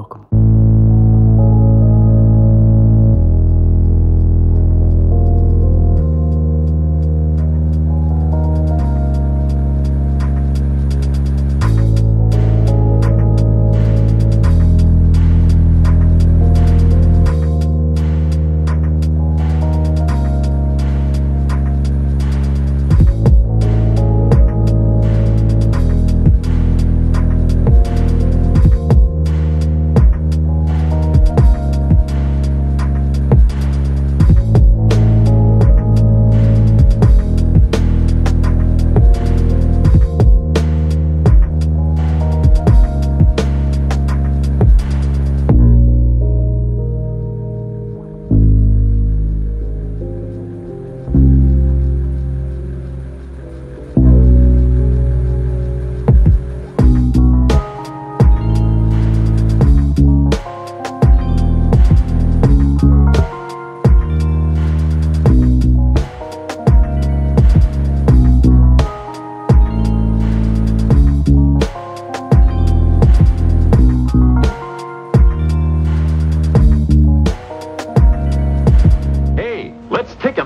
Welcome.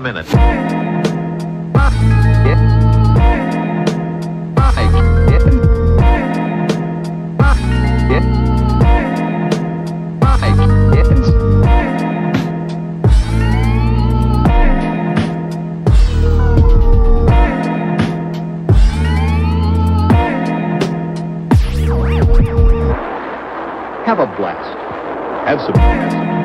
minute. Have a blast. Have some.